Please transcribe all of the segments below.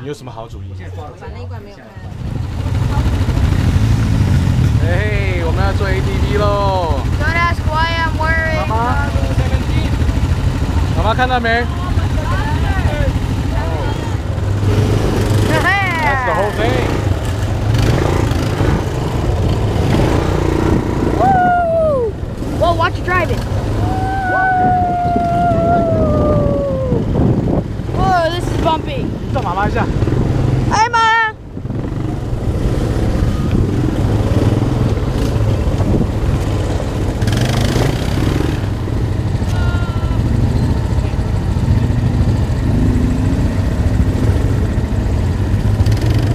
你有什么好主意？把那一关没有开。嘿，我们要做 ATV 喽！Don't ask why I'm wearing. 妈妈，妈妈看到没？That's the whole thing. Woo! Whoa, watch you drive bumpy. 照妈妈一下。哎妈！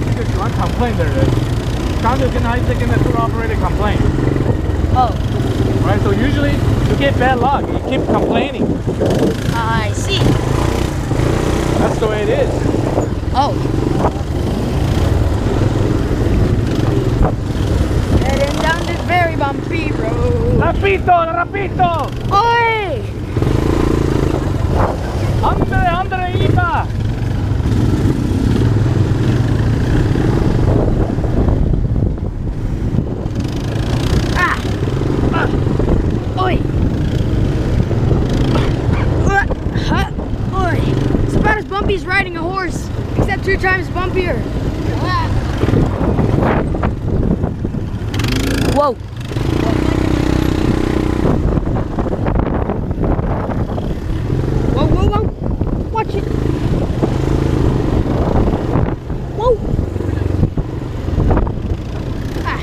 一个喜欢 complain 的人，刚刚就跟他一直跟那 tour operator complain。 Oh, Right, so usually you get bad luck. You keep complaining. Road. Rapito, rapito. Oi! Andre, Andre, iba. Ah! Oi! Huh, Oi! It's about as bumpy as riding a horse, except two times bumpier. Ah. Whoa! Whoa, whoa, whoa! Watch it! Whoa! Ah.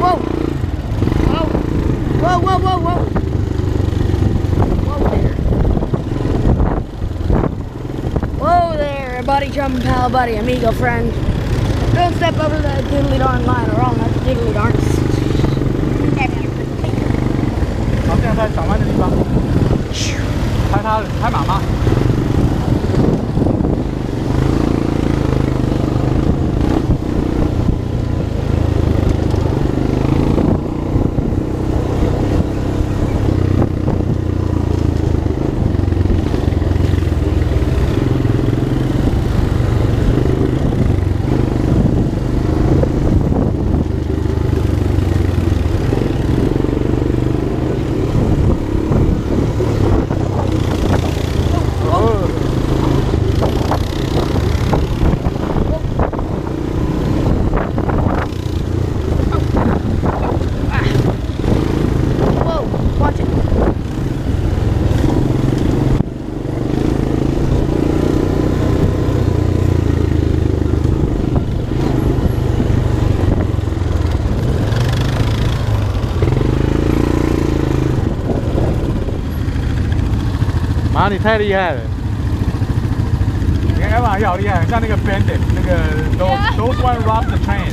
Whoa! Whoa! Whoa, whoa, whoa, whoa! Whoa there. Whoa there, buddy jumping pal, buddy, amigo friend. Don't step over that diddly darn line or I'll have to diddly darn. 好，现在在转弯的地方，拍他，拍妈妈。 妈，你太厉害了！你看 Emma 也好厉害，像那个 Bandit，那个 those those one rob the train。